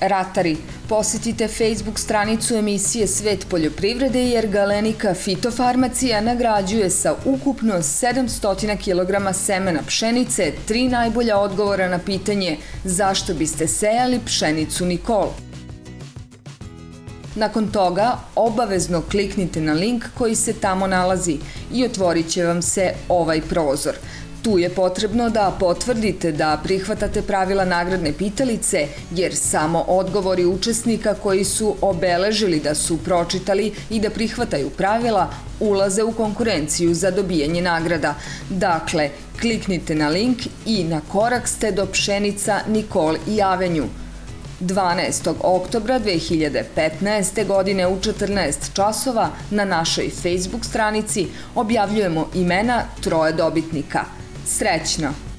Ratari, posetite Facebook stranicu emisije Svet poljoprivrede jer Galenika Fitofarmacija nagrađuje sa ukupno 700 kg semena pšenice tri najbolja odgovora na pitanje zašto biste sejali pšenicu Nikol. Nakon toga obavezno kliknite na link koji se tamo nalazi i otvorit će vam se ovaj prozor – Tu je potrebno da potvrdite da prihvatate pravila nagradne pitalice, jer samo odgovori učesnika koji su obeležili da su pročitali i da prihvataju pravila ulaze u konkurenciju za dobijanje nagrada. Dakle, kliknite na link i na korak ste do pšenica Nikol i Avenju. 12. oktobra 2015. godine u 14 časova na našoj Facebook stranici objavljujemo imena troje dobitnika – Srećno!